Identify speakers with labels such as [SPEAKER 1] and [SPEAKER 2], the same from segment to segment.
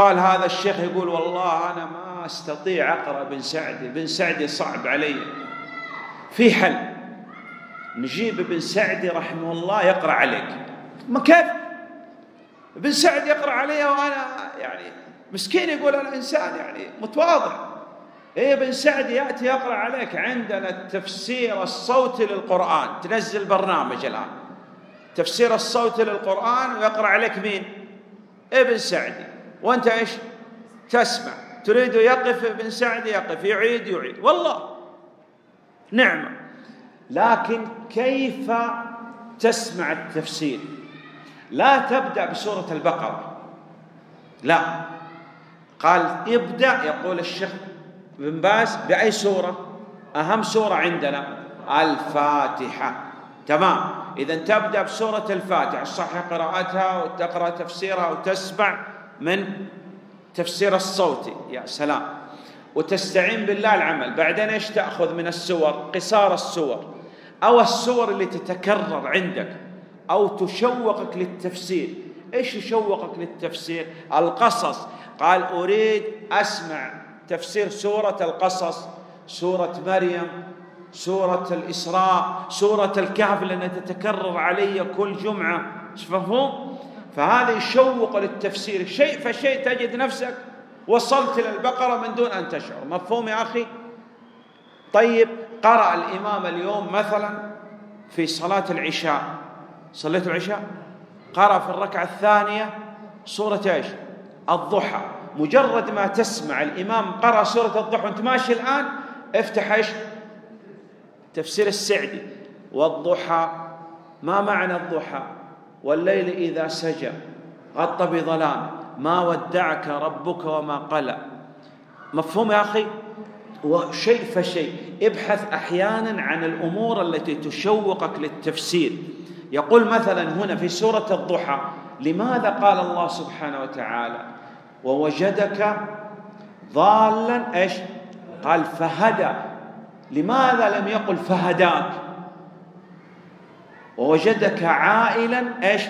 [SPEAKER 1] قال هذا الشيخ يقول والله أنا ما أستطيع أقرأ بن سعدي بن سعدي صعب علي. في حل. نجيب ابن سعدي رحمه الله يقرأ عليك. ما كيف؟ ابن سعد يقرأ علي وأنا يعني مسكين يقول أنا إنسان يعني متواضع. إيه ابن سعد يأتي يقرأ عليك عندنا التفسير الصوتي للقرآن. تنزل برنامج الآن. تفسير الصوتي للقرآن ويقرأ عليك مين؟ ابن سعدي وأنت إيش؟ تسمع. تريد يقف ابن سعد يقف يعيد يعيد. والله. نعمة. لكن كيف تسمع التفسير؟ لا تبدأ بسورة البقرة. لا. قال ابدأ يقول الشيخ بن باز بأي سورة؟ أهم سورة عندنا. الفاتحة. تمام. إذا تبدأ بسورة الفاتحة. الصح قراءتها وتقرأ تفسيرها وتسمع. من تفسير الصوتي يا سلام. وتستعين بالله العمل. بعدين إيش تأخذ من السور؟ قصار السور. أو السور اللي تتكرر عندك. أو تشوقك للتفسير. إيش يشوقك للتفسير؟ القصص. قال أريد أسمع تفسير سورة القصص. سورة مريم سورة الإسراء سورة الكهف لأنها تتكرر علي كل جمعة. مفهوم؟ فهذا يشوق للتفسير شيء فشيء تجد نفسك وصلت إلى البقرة من دون أن تشعر مفهوم يا أخي؟ طيب قرأ الإمام اليوم مثلا في صلاة العشاء صليت العشاء قرأ في الركعة الثانية سورة إيش؟ الضحى مجرد ما تسمع الإمام قرأ سورة الضحى وأنت ماشي الآن افتح إيش؟ تفسير السعدي والضحى ما معنى الضحى؟ والليل إذا سجى. غط بظلام. ما ودعك ربك وما قلى. مفهوم يا أخي؟ وشيء فشيء. ابحث أحيانا عن الأمور التي تشوقك للتفسير. يقول مثلا هنا في سورة الضحى لماذا قال الله سبحانه وتعالى؟ ووجدك ضالا إيش؟ قال فهدى. لماذا لم يقل فهداك؟ ووجدك عائلا إيش؟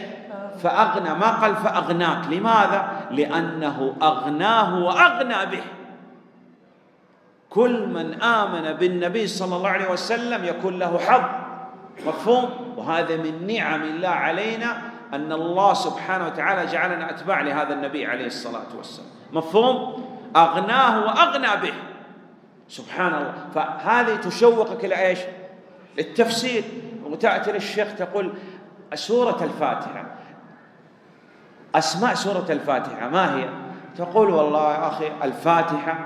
[SPEAKER 1] فأغنى. ما قال فأغناك. لماذا؟ لأنه أغناه وأغنى به. كل من آمن بالنبي صلى الله عليه وسلم يكون له حظ. مفهوم؟ وهذا من نعم الله علينا أن الله سبحانه وتعالى جعلنا أتباع لهذا النبي عليه الصلاة والسلام. مفهوم؟ أغناه وأغنى به. سبحان الله. فهذه تشوقك إلى إيش؟ التفسير وتأتي للشيخ تقول سورة الفاتحة. أسماء سورة الفاتحة ما هي؟ تقول والله يا أخي الفاتحة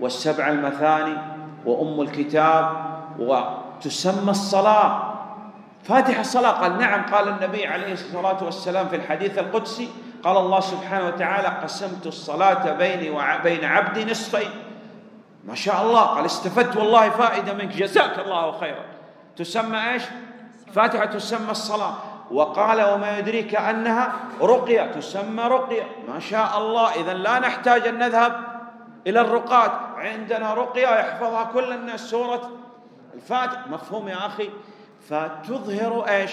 [SPEAKER 1] والسبع المثاني وأم الكتاب وتسمى الصلاة. فاتحة الصلاة. قال نعم قال النبي عليه الصلاة والسلام في الحديث القدسي قال الله سبحانه وتعالى قسمت الصلاة بيني وبين عبدي نصفين. ما شاء الله. قال استفدت والله فائدة منك. جزاك الله خيرا. تسمى إيش؟ فاتحة تسمى الصلاة. وقال وما يدريك أنها رقية. تسمى رقية. ما شاء الله. إذا لا نحتاج أن نذهب إلى الرقاة عندنا رقية يحفظها كل الناس. سورة الفاتحة. مفهوم يا أخي. فتظهر إيش؟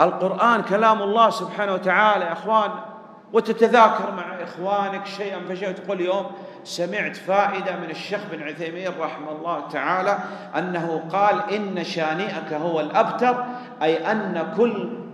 [SPEAKER 1] القرآن كلام الله سبحانه وتعالى. يا إخوان وتتذاكر مع إخوانك شيئا فشيئا. تقول اليوم سمعت فائدة من الشيخ بن عثيمين رحمه الله تعالى أنه قال إن شانئك هو الأبتر أي أن كل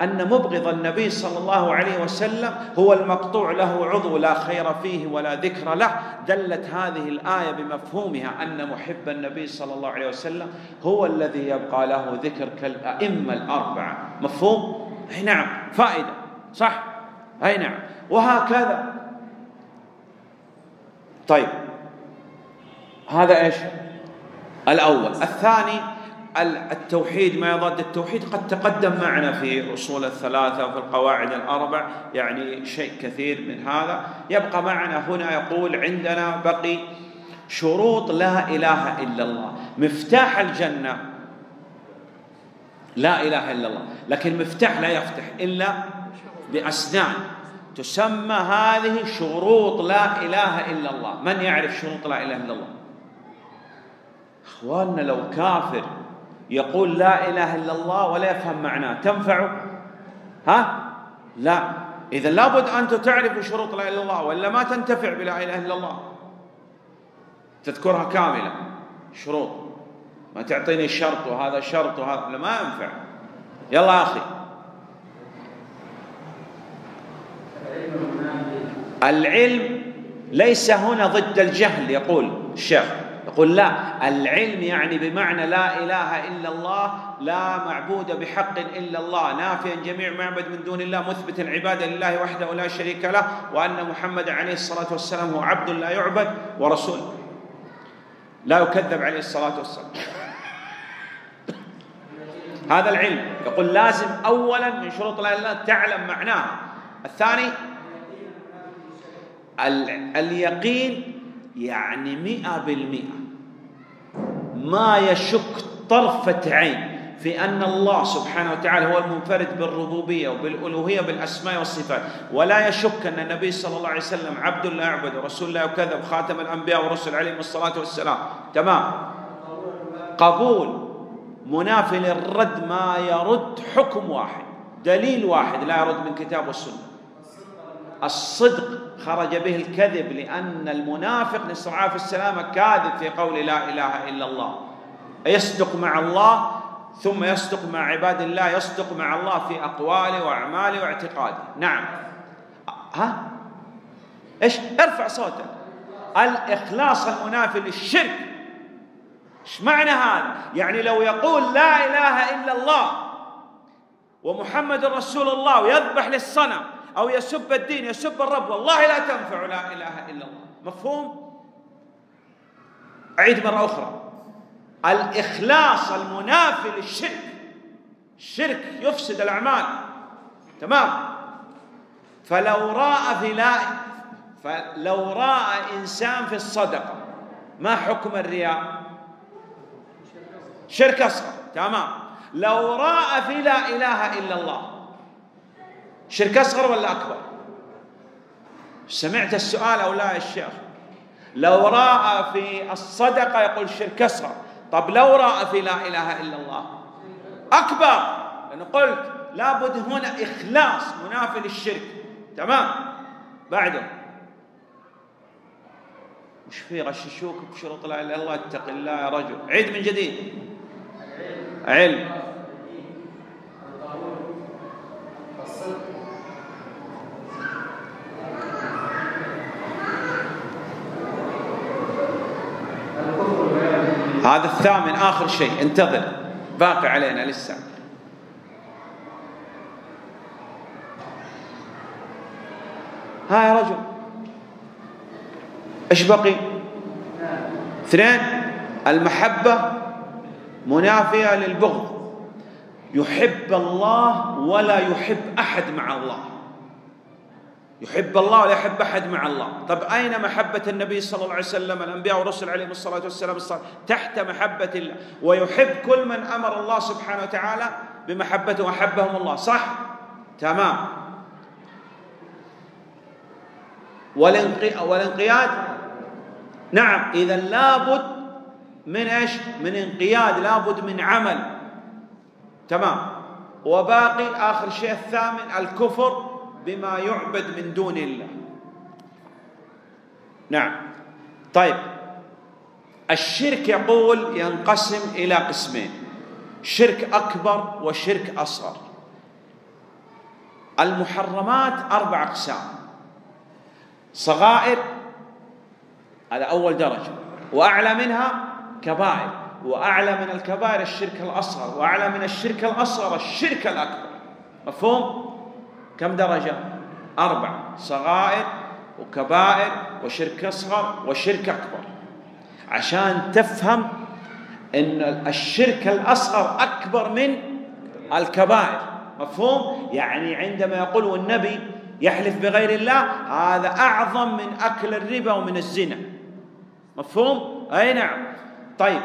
[SPEAKER 1] أن مبغض النبي صلى الله عليه وسلم هو المقطوع له عضو لا خير فيه ولا ذكر له. دلت هذه الآية بمفهومها أن محب النبي صلى الله عليه وسلم هو الذي يبقى له ذكر كالأئمة الأربعة. مفهوم؟ أي نعم. فائدة. صح؟ أي نعم. وهكذا. طيب. هذا إيش؟ الأول. الثاني التوحيد ما يضاد التوحيد قد تقدم معنا في أصول الثلاثة وفي القواعد الأربع يعني شيء كثير من هذا. يبقى معنا هنا يقول عندنا بقي شروط لا إله إلا الله. مفتاح الجنة لا إله إلا الله لكن مفتاح لا يفتح إلا بأسنان. تسمى هذه شروط لا إله إلا الله. من يعرف شروط لا إله إلا الله؟ أخواننا لو كافر يقول لا إله إلا الله ولا يفهم معناه تنفع ها؟ لا. إذا لابد أنت تعرف شروط لا إله إلا الله وإلا ما تنتفع بلا إله إلا الله. تذكرها كاملة. شروط. ما تعطيني شرط وهذا شرط وهذا ما ينفع. يلا أخي. العلم ليس هنا ضد الجهل يقول الشيخ. يقول لا العلم يعني بمعنى لا إله إلا الله لا معبود بحق إلا الله. نافيا جميع معبد من دون الله مثبتا العبادة لله وحده لا شريك له وأن محمدا عليه الصلاة والسلام هو عبد لا يعبد ورسول. لا يكذب عليه الصلاة والسلام. هذا العلم. يقول لازم اولا من شروط لا الله تعلم معناها. الثاني اليقين يعني مئة بالمئة. ما يشك طرفة عين في أن الله سبحانه وتعالى هو المنفرد بالربوبية وبالألوهية بالأسماء والصفات. ولا يشك أن النبي صلى الله عليه وسلم عبد لا يعبد ورسول لا يكذب خاتم الأنبياء والرسل عليهم الصلاة والسلام. تمام؟ قبول. منافي للرد ما يرد حكم واحد دليل واحد لا يرد من كتاب والسنة. الصدق خرج به الكذب لأن المنافق الله في السلامة كاذب في قول لا إله إلا الله. يصدق مع الله ثم يصدق مع عباد الله يصدق مع الله في أقواله وأعماله واعتقاده. نعم. ها؟ إيش؟ ارفع صوتك. الإخلاص المنافي للشرك. إيش معنى هذا؟ يعني لو يقول لا إله إلا الله ومحمد رسول الله ويذبح للصنم أو يسب الدين يسب الرب. والله لا تنفع لا إله إلا الله. مفهوم؟ أعيد مرة أخرى. الإخلاص المنافي للشرك. الشرك يفسد الأعمال. تمام؟ فلو رأى في لا فلو رأى إنسان في الصدقة ما حكم الرياء؟ شرك أصغر. تمام؟ لو رأى في لا إله إلا الله شرك أصغر ولا أكبر؟ سمعت السؤال أو لا يا الشيخ لو رأى في الصدقة يقول شرك أصغر. طب لو رأى في لا إله إلا الله. أكبر. لأنه قلت لابد هنا إخلاص منافي للشرك. تمام؟ بعده. وش في غششوك بشروط لا إله إلا الله؟ اتق الله يا رجل. عيد من جديد. علم. هذا الثامن آخر شيء انتظر. باقي علينا لسه. ها يا رجل. إيش بقي؟ اثنين. المحبة منافية للبغض. يحب الله ولا يحب أحد مع الله. يحب الله ولا يحب أحد مع الله. طب أين محبة النبي صلى الله عليه وسلم؟ الأنبياء والرسل عليهم الصلاة والسلام الصلاة. تحت محبة الله. ويحب كل من أمر الله سبحانه وتعالى بمحبته وحبهم الله. صح؟ تمام. والانقياد؟ نعم. إذا لابد من إيش؟ من انقياد لابد من عمل. تمام. وباقي اخر شيء الثامن الكفر. بما يعبد من دون الله. نعم. طيب. الشرك يقول ينقسم إلى قسمين. شرك أكبر وشرك أصغر. المحرمات أربع أقسام. صغائر هذا أول درجة. وأعلى منها كبائر. وأعلى من الكبائر الشرك الأصغر. وأعلى من الشرك الأصغر الشرك الأكبر. مفهوم؟ كم درجة؟ أربع. صغائر وكبائر وشرك أصغر وشرك أكبر. عشان تفهم أن الشرك الأصغر أكبر من الكبائر. مفهوم؟ يعني عندما يقول النبي يحلف بغير الله هذا أعظم من أكل الربا ومن الزنا. مفهوم؟ أي نعم. طيب.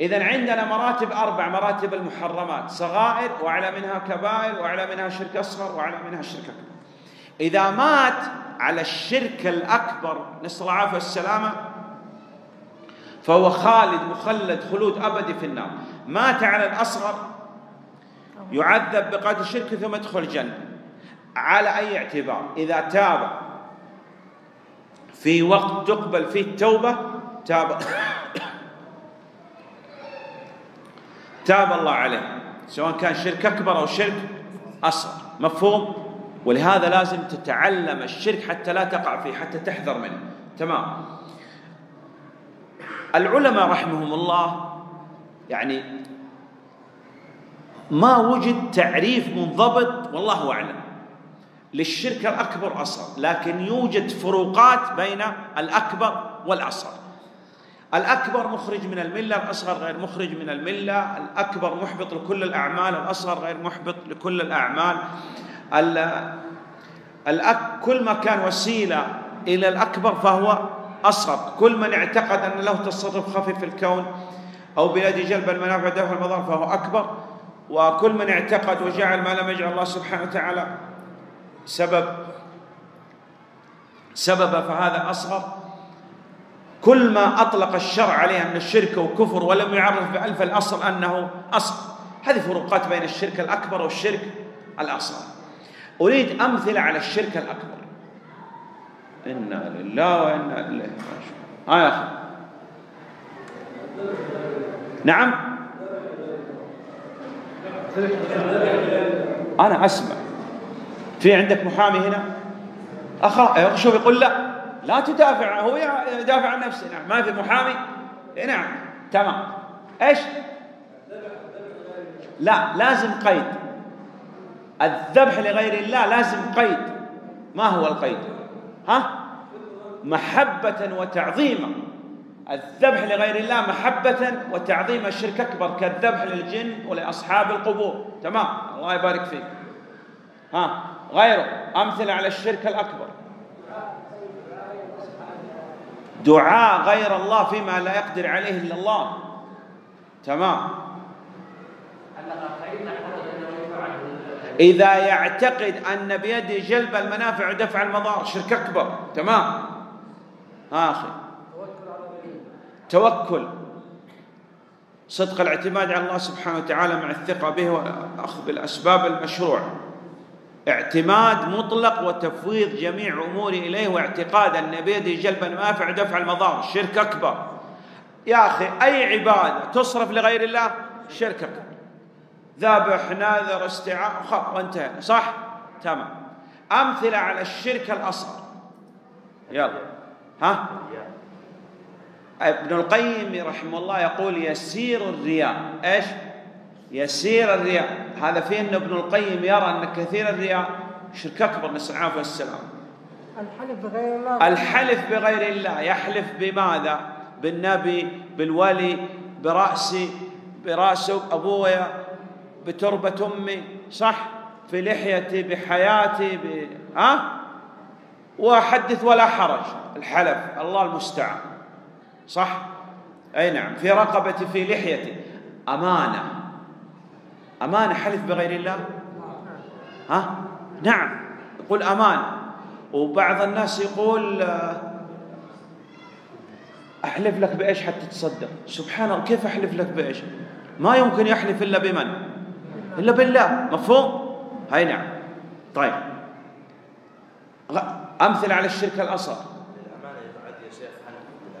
[SPEAKER 1] إذا عندنا مراتب أربع مراتب المحرمات صغائر وأعلى منها كبائر وأعلى منها شرك أصغر وأعلى منها شرك أكبر. إذا مات على الشرك الأكبر نسأل الله العافية والسلامة. فهو خالد مخلد خلود أبدي في النار. مات على الأصغر يعذب بقاتل الشرك ثم يدخل الجنة. على أي اعتبار؟ إذا تاب في وقت تقبل فيه التوبة تاب. تاب الله عليه سواء كان شرك أكبر أو شرك أصغر مفهوم؟ ولهذا لازم تتعلم الشرك حتى لا تقع فيه حتى تحذر منه. تمام. العلماء رحمهم الله يعني ما وجد تعريف منضبط والله أعلم للشرك الأكبر أصغر لكن يوجد فروقات بين الأكبر والأصغر. الأكبر مخرج من الملة الأصغر غير مخرج من الملة الأكبر محبط لكل الأعمال الأصغر غير محبط لكل الأعمال. كل ما كان وسيلة إلى الأكبر فهو أصغر. كل من اعتقد أن له تصرف خفي في الكون أو بيد جلب المنافع دفع المضار فهو أكبر. وكل من اعتقد وجعل ما لم يجعل الله سبحانه وتعالى سبب سبب فهذا أصغر. كل ما أطلق الشرع عليه من الشرك وكفر ولم يعرف بألف الأصل أنه أصل. هذه فروقات بين الشرك الأكبر والشرك الأصغر. أريد أمثلة على الشرك الأكبر. إنا لله وإنا إليه راجعون. آه يا أخي. نعم. أنا أسمع. في عندك محامي هنا؟ أخ شوف يقول لا. لا تدافع هو يدافع عن نفسه. نعم. ما في محامي؟ إيه نعم. تمام. إيش؟ لا لازم قيد. الذبح لغير الله لازم قيد. ما هو القيد؟ ها؟ محبة وتعظيما الذبح لغير الله محبة وتعظيم. الشرك أكبر كالذبح للجن ولأصحاب القبور. تمام. الله يبارك فيك. ها؟ غيره. أمثلة على الشرك الأكبر. دعاء غير الله فيما لا يقدر عليه إلا الله. تمام. إذا يعتقد أن بيده جلب المنافع ودفع المضار شرك أكبر. تمام. آخر. توكل. صدق الاعتماد على الله سبحانه وتعالى مع الثقة به والأخذ بالأسباب المشروع اعتماد مطلق وتفويض جميع أموري إليه واعتقاد أن بيده جلب المنافع ودفع المضار. شرك أكبر. يا أخي أي عبادة تصرف لغير الله؟ شرك أكبر. ذبح نذر استعاء. وانتهينا. صح؟ تمام. أمثلة على الشرك الأصغر. يلا. ها؟ ابن القيم رحمه الله يقول يسير الرياء. إيش؟ يسير الرياء هذا فيه إن ابن القيم يرى أن كثير الرياء شرك أكبر نسال العافيه والسلام.
[SPEAKER 2] الحلف بغير الله.
[SPEAKER 1] الحلف بغير الله. يحلف بماذا؟ بالنبي بالولي برأسي برأس ابويا بتربة أمي. صح؟ في لحيتي بحياتي ب... ها؟ وحدث ولا حرج. الحلف الله المستعان. صح؟ أي نعم. في رقبتي في لحيتي. أمانة. امانه حلف بغير الله؟ ها؟ نعم. يقول امانه وبعض الناس يقول أحلف لك بإيش حتى تصدق؟ سبحان الله كيف أحلف لك بإيش؟ ما يمكن يحلف إلا بمن؟ إلا بالله. مفهوم؟ هاي نعم. طيب. أمثلة على الشرك الأصغر.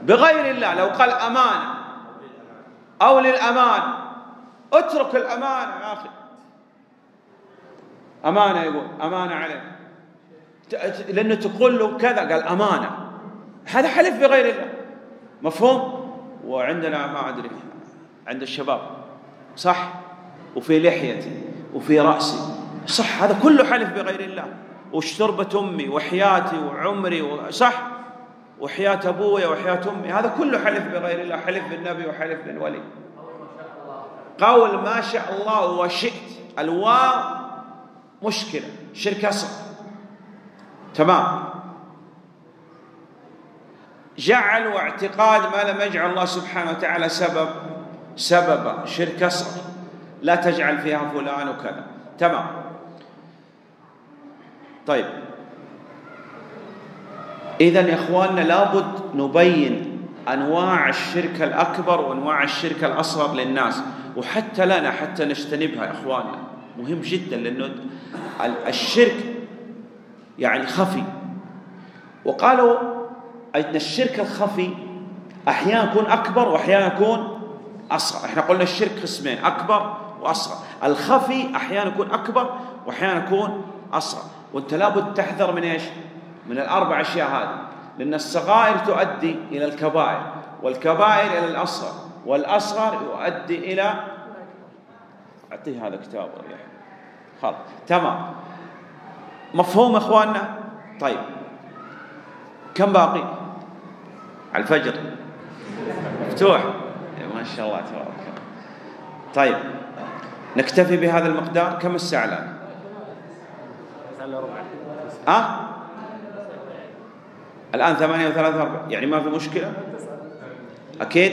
[SPEAKER 1] بغير الله لو قال امانه أو للأمان. اترك الأمانة يا أخي. أمانة يقول أمانة عليك لأنه تقول له كذا قال أمانة. هذا حلف بغير الله. مفهوم؟ وعندنا ما أدري عند الشباب. صح؟ وفي لحيتي وفي رأسي. صح هذا كله حلف بغير الله. وش تربة أمي وحياتي وعمري صح؟ وحياة أبويا وحياة أمي. هذا كله حلف بغير الله. حلف بالنبي وحلف بالولي. قول ما شاء الله وشئت. الواو مشكلة شرك أصغر. تمام. جعل واعتقاد ما لم يجعل الله سبحانه وتعالى سبب سببا شرك أصغر. لا تجعل فيها فلان وكذا. تمام. طيب. إذا يا إخواننا لابد نبين أنواع الشرك الأكبر وأنواع الشرك الأصغر للناس. وحتى لنا حتى نجتنبها يا إخواننا مهم جدا لأنه الشرك يعني خفي. وقالوا أن الشرك الخفي أحيانا يكون أكبر وأحيانا يكون أصغر. إحنا قلنا الشرك قسمين أكبر وأصغر. الخفي أحيانا يكون أكبر وأحيانا يكون أصغر. وأنت لابد تحذر من إيش؟ من الأربع أشياء هذه. لأن الصغائر تؤدي إلى الكبائر والكبائر إلى الأصغر والأصغر يؤدي إلى أعطيه هذا كتاب خلاص تمام. مفهوم إخواننا؟ طيب. كم باقي؟ على الفجر. مفتوح. ما شاء الله تبارك الله. طيب. نكتفي بهذا المقدار. كم الساعة الآن؟ ها؟ الآن ثمانية وثلاثة وأربعة يعني ما في مشكلة؟ أكيد؟